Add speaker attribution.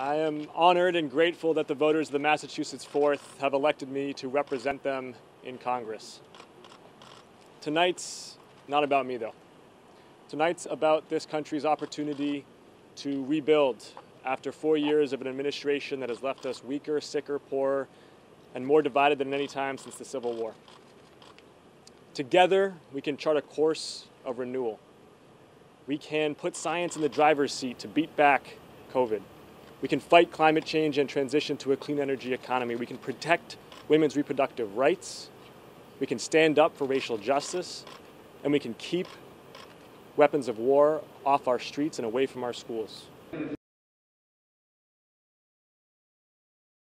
Speaker 1: I am honored and grateful that the voters of the Massachusetts 4th have elected me to represent them in Congress. Tonight's not about me, though. Tonight's about this country's opportunity to rebuild after four years of an administration that has left us weaker, sicker, poorer, and more divided than any time since the Civil War. Together, we can chart a course of renewal. We can put science in the driver's seat to beat back COVID. We can fight climate change and transition to a clean energy economy. We can protect women's reproductive rights. We can stand up for racial justice. And we can keep weapons of war off our streets and away from our schools.